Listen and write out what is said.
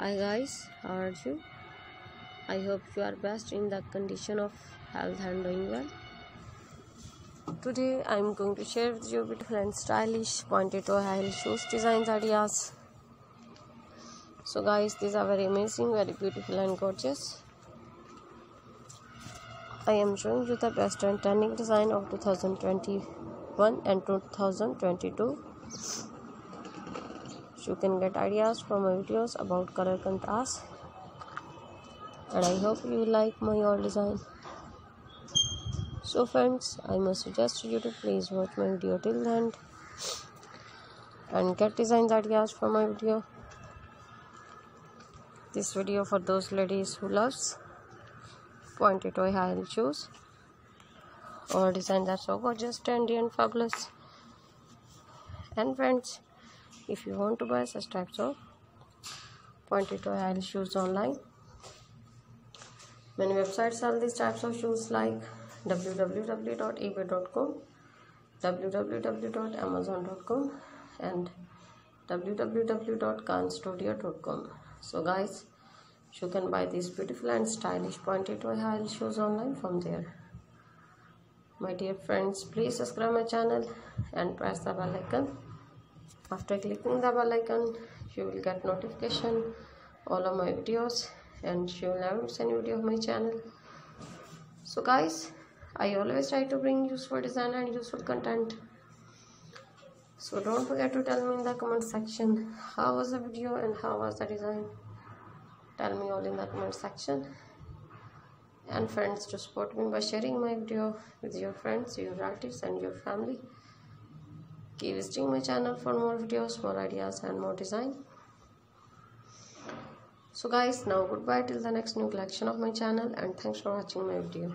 hi guys how are you? I hope you are best in the condition of health and doing well. Today i'm going to share with you beautiful and stylish pointed toe high shoes designs ideas. So guys these are very amazing very beautiful and gorgeous. I am showing you the best and trending design of 2021 and 2022 you can get ideas from my videos about color contrast and I hope you like my all design. So friends I must suggest you to please watch my video till the end and get designs ideas from my video. This video for those ladies who loves pointed toe high heel shoes or designs are so gorgeous trendy and fabulous. And friends if you want to buy such types of pointed toe high shoes online. Many websites sell these types of shoes like www.ebay.com www.amazon.com and www.khanstudio.com so guys you can buy these beautiful and stylish pointed toe high shoes online from there. My dear friends please subscribe my channel and press the bell icon after clicking the bell icon you will get notification. All of my videos and you will never miss any video of my channel. So guys i always try to bring useful design and useful content. So don't forget to tell me in the comment section how was the video and how was the design? Tell me all in the comment section. And friends to support me by sharing my video with your friends your relatives and your family keep visiting my channel for more videos more ideas and more design. So guys now goodbye till the next new collection of my channel and thanks for watching my video